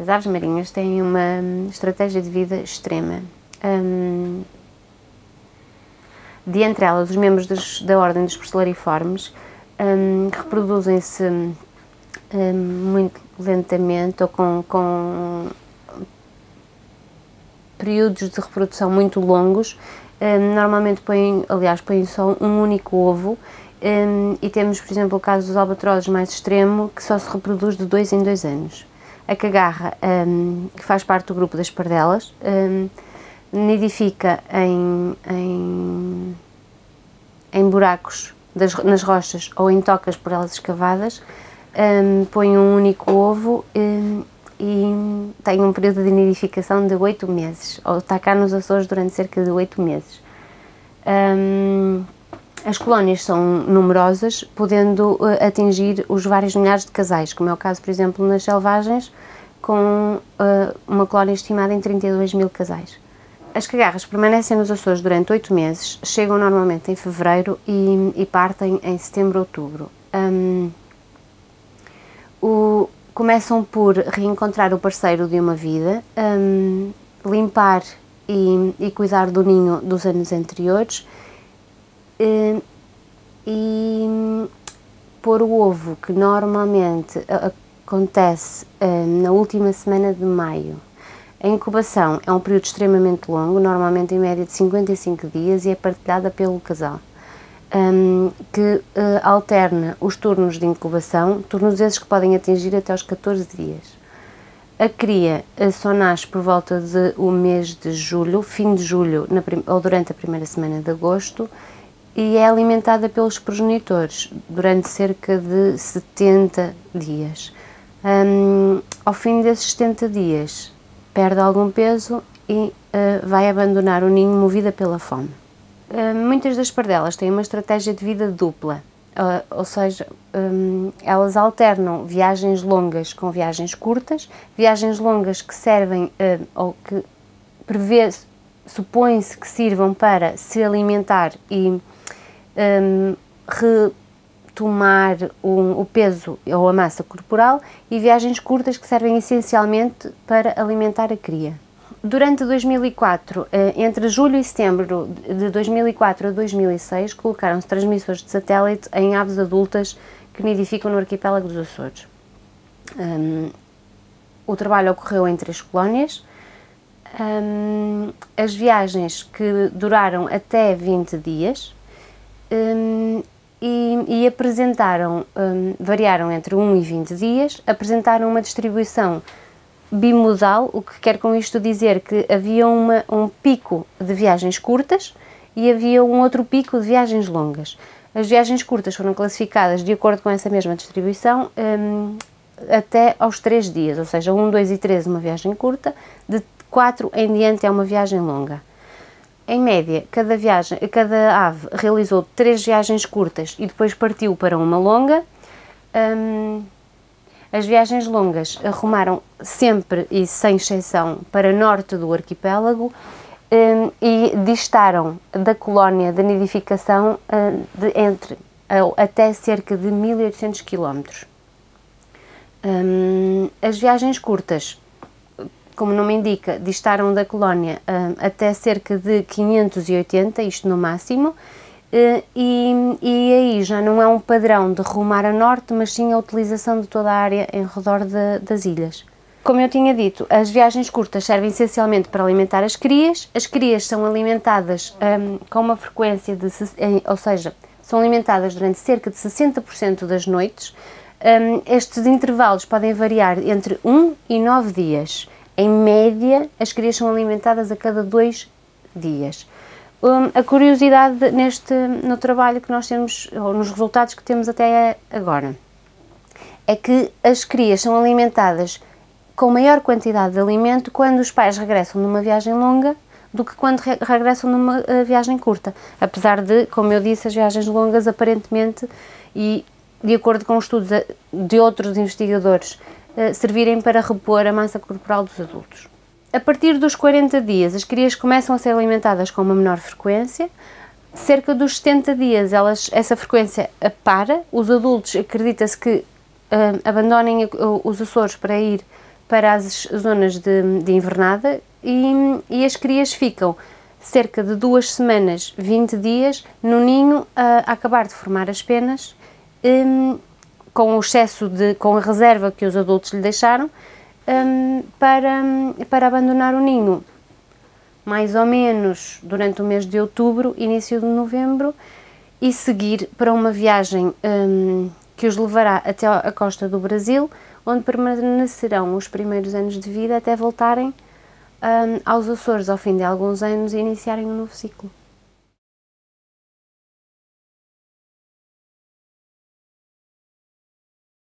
As aves marinhas têm uma estratégia de vida extrema. Um, de entre elas, os membros dos, da ordem dos porcelariformes um, reproduzem-se um, muito lentamente ou com, com, períodos de reprodução muito longos. Normalmente põem, aliás, põem só um único ovo e temos, por exemplo, o caso dos albatrozes mais extremo, que só se reproduz de dois em dois anos a cagarra, um, que faz parte do grupo das pardelas, um, nidifica em, em, em buracos das, nas rochas ou em tocas por elas escavadas, um, põe um único ovo um, e tem um período de nidificação de 8 meses, ou está cá nos Açores durante cerca de 8 meses. Um, as colónias são numerosas, podendo uh, atingir os vários milhares de casais, como é o caso, por exemplo, nas selvagens, com uh, uma colónia estimada em 32 mil casais. As cagarras permanecem nos Açores durante oito meses, chegam normalmente em fevereiro e, e partem em setembro, outubro. Um, o, começam por reencontrar o parceiro de uma vida, um, limpar e, e, cuidar do ninho dos anos anteriores um, e pôr o ovo que normalmente acontece um, na última semana de maio. A incubação é um período extremamente longo, normalmente em média de 55 dias, e é partilhada pelo casal, um, que uh, alterna os turnos de incubação, turnos esses que podem atingir até os 14 dias. A cria uh, só nasce por volta de o mês de julho, fim de julho ou durante a primeira semana de agosto, e é alimentada pelos progenitores durante cerca de 70 dias. Um, ao fim desses 70 dias, perde algum peso e uh, vai abandonar o ninho movida pela fome. Uh, muitas das pardelas têm uma estratégia de vida dupla, uh, ou seja, um, elas alternam viagens longas com viagens curtas, viagens longas que servem ou que prevê, supõe-se que sirvam para se alimentar e um, tomar o, o peso ou a massa corporal e viagens curtas que servem essencialmente para alimentar a cria. Durante 2004, eh, entre julho e setembro de 2004 a 2006, colocaram-se transmissores de satélite em aves adultas que nidificam no arquipélago dos Açores. Um, o trabalho ocorreu em três colónias. Um, as viagens que duraram até 20 dias um, e, e apresentaram, um, variaram entre 1 e 20 dias, apresentaram uma distribuição bimodal, o que quer com isto dizer que havia uma, um pico de viagens curtas e havia um outro pico de viagens longas. As viagens curtas foram classificadas de acordo com essa mesma distribuição um, até aos 3 dias, ou seja, 1, 2 e 3 uma viagem curta, de 4 em diante é uma viagem longa. Em média, cada, viagem, cada ave realizou três viagens curtas e depois partiu para uma longa. Um, as viagens longas arrumaram sempre e sem exceção para norte do arquipélago um, e distaram da colónia de nidificação um, de entre até cerca de 1800 km. as viagens curtas como o nome indica, distaram da colónia uh, até cerca de 580, isto no máximo, uh, e, e, aí já não é um padrão de rumar a norte, mas sim a utilização de toda a área em redor de, das ilhas. Como eu tinha dito, as viagens curtas servem essencialmente para alimentar as crias. As crias são alimentadas um, com uma frequência de, ou seja, são alimentadas durante cerca de 60% das noites. Um, estes intervalos podem variar entre 1 e 9 dias. Em média, as crias são alimentadas a cada dois dias. Um, a curiosidade neste, no trabalho que nós temos, ou nos resultados que temos até agora, é que as crias são alimentadas com maior quantidade de alimento quando os pais regressam numa viagem longa do que quando re regressam numa uh, viagem curta. Apesar de, como eu disse, as viagens longas aparentemente e de acordo com estudos de outros investigadores eh, servirem para repor a massa corporal dos adultos. A partir dos 40 dias, as crias começam a ser alimentadas com uma menor frequência. Cerca dos 70 dias, elas, essa frequência para. Os adultos, acredita-se que uh, abandonem os Açores para ir para as zonas de, de invernada e, e, as crias ficam cerca de duas semanas, 20 dias, no ninho a, a acabar de formar as penas, um, com o excesso de, com a reserva que os adultos lhe deixaram, um, para, para abandonar o ninho mais ou menos durante o mês de outubro, início de novembro, e seguir para uma viagem um, que os levará até a costa do Brasil, onde permanecerão os primeiros anos de vida até voltarem um, aos Açores ao fim de alguns anos e iniciarem um novo ciclo.